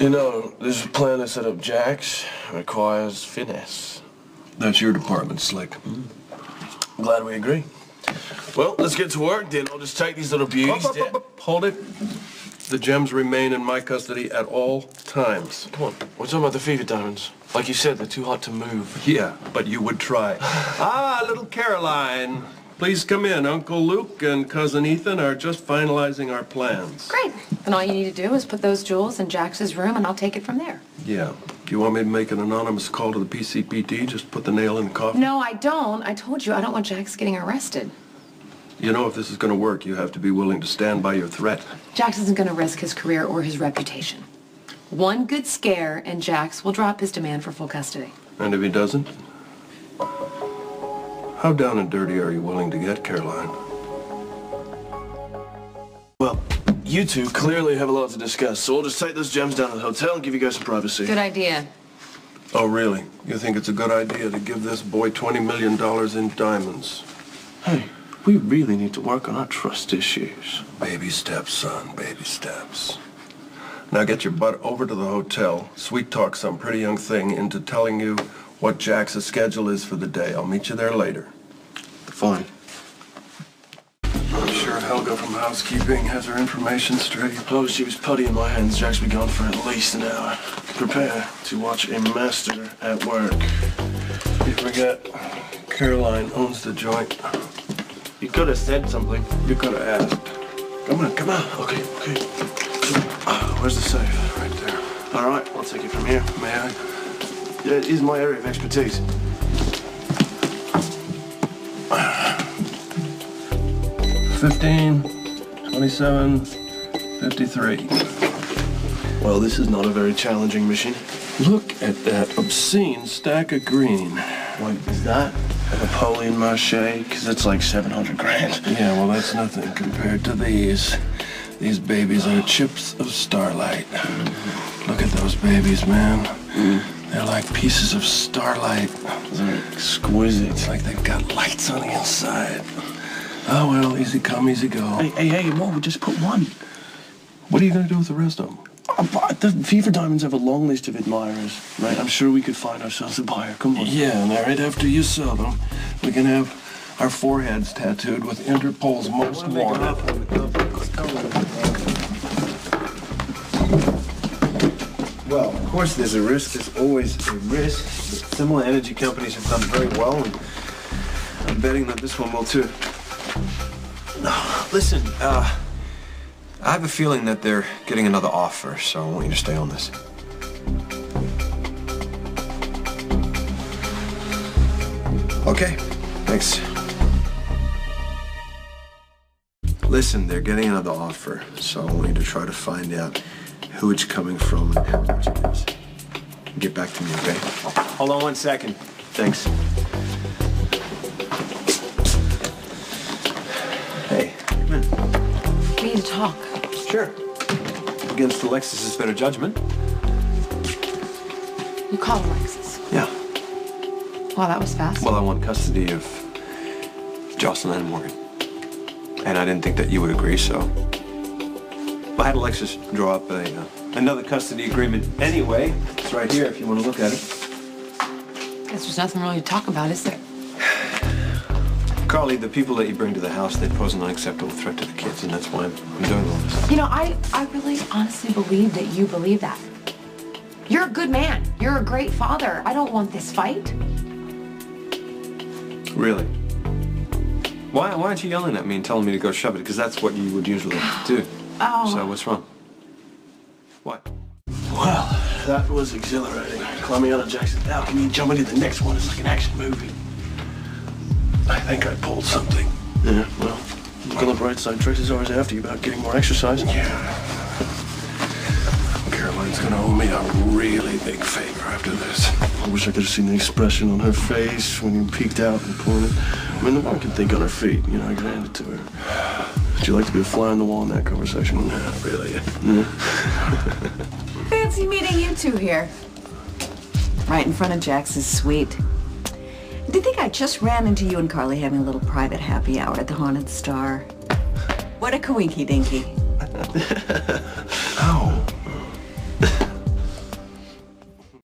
You know, this plan to set up Jax requires finesse. That's your department, Slick. I'm glad we agree. Well, let's get to work then. I'll just take these little beauties. Up, up, up. Hold it. The gems remain in my custody at all times. Come on, we're talking about the fever diamonds. Like you said, they're too hot to move. Yeah, but you would try. ah, little Caroline. Please come in. Uncle Luke and Cousin Ethan are just finalizing our plans. Great. Then all you need to do is put those jewels in Jax's room and I'll take it from there. Yeah. Do you want me to make an anonymous call to the PCPD? Just put the nail in the coffin? No, I don't. I told you I don't want Jax getting arrested. You know, if this is going to work, you have to be willing to stand by your threat. Jax isn't going to risk his career or his reputation. One good scare and Jax will drop his demand for full custody. And if he doesn't? How down and dirty are you willing to get, Caroline? Well, you two clearly have a lot to discuss, so we'll just take those gems down to the hotel and give you guys some privacy. Good idea. Oh, really? You think it's a good idea to give this boy $20 million in diamonds? Hey, we really need to work on our trust issues. Baby steps, son, baby steps. Now get your butt over to the hotel, sweet talk some pretty young thing into telling you what Jax's schedule is for the day. I'll meet you there later. Fine. I'm sure Helga from housekeeping has her information straight. Oh, she was putty in my hands. Jax's been gone for at least an hour. Prepare to watch a master at work. You forget, Caroline owns the joint. You could have said something. You could have asked. Come on, come on. Okay, okay. Ah, where's the safe? Right there. All right, I'll take it from here. May I? Yeah, it is my area of expertise. Fifteen, twenty-seven, fifty-three. Well, this is not a very challenging mission. Look at that obscene stack of green. What is that? A Napoleon Marche? Because it's like 700 grand. Yeah, well, that's nothing compared to these. These babies are chips of starlight. Look at those babies, man. They're like pieces of starlight. They're exquisite. It's like they've got lights on the inside. Oh, well, easy come, easy go. Hey, hey, hey, Mo, we just put one. What are you going to do with the rest of them? Uh, The Fever Diamonds have a long list of admirers, right? I'm sure we could find ourselves a buyer. Come on. Yeah, and right after you sell them, we can have our foreheads tattooed with Interpol's most wanted. Well, of course, there's a risk. There's always a risk. But similar energy companies have done very well, and I'm betting that this one will too. Listen, uh, I have a feeling that they're getting another offer, so I want you to stay on this. Okay, thanks. Listen, they're getting another offer, so I want you to try to find out who it's coming from and how much it is. Get back to me, okay? Hold on one second. Thanks. Talk. Sure. Against Alexis's better judgment. You call Alexis. Yeah. Wow, that was fast. Well, I want custody of Jocelyn and Morgan. And I didn't think that you would agree, so I had Alexis draw up a uh, another custody agreement anyway. It's right here if you want to look at it. Guess there's nothing really to talk about, is there? Carly, the people that you bring to the house, they pose an unacceptable threat to the kids, and that's why I'm, I'm doing all this. You know, I, I really honestly believe that you believe that. You're a good man. You're a great father. I don't want this fight. Really? Why, why aren't you yelling at me and telling me to go shove it? Because that's what you would usually do. Oh. So what's wrong? What? Well, that was exhilarating. Climbing out of Jackson's balcony and jumping into the next one? It's like an action movie. I think I pulled something. Yeah, well, look on the bright side. Tracy's always after you about getting more exercise. Yeah. Caroline's gonna owe me a really big favor after this. I wish I could have seen the expression on her face when you peeked out and pointed. I mean, no one can think on her feet. You know, I could hand it to her. Would you like to be a fly on the wall in that conversation? Yeah, really. Yeah. Fancy meeting you two here. Right in front of Jax's suite. To think I just ran into you and Carly having a little private happy hour at the Haunted Star. What a coinky dinky. Oh,